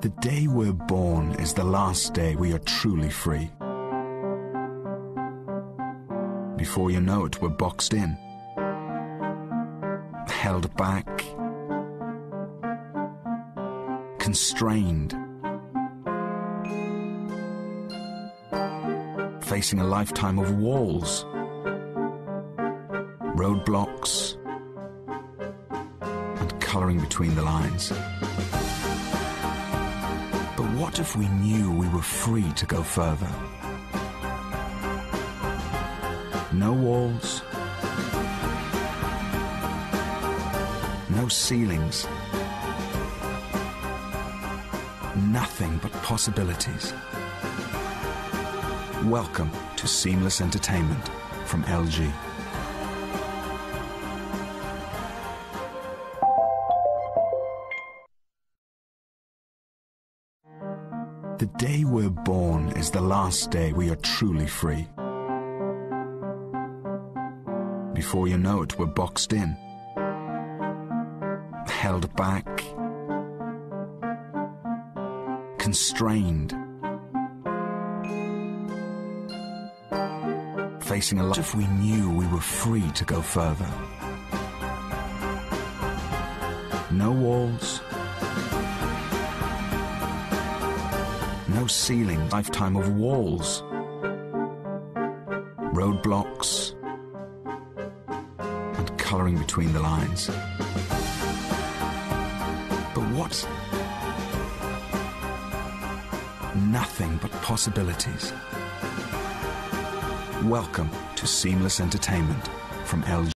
The day we're born is the last day we are truly free. Before you know it, we're boxed in, held back, constrained, facing a lifetime of walls, roadblocks, and colouring between the lines. What if we knew we were free to go further? No walls, no ceilings, nothing but possibilities. Welcome to Seamless Entertainment from LG. The day we're born is the last day we are truly free. Before you know it, we're boxed in, held back, constrained, facing a lot. If we knew we were free to go further, no walls. Ceiling, lifetime of walls, roadblocks, and colouring between the lines. But what? Nothing but possibilities. Welcome to Seamless Entertainment from LG.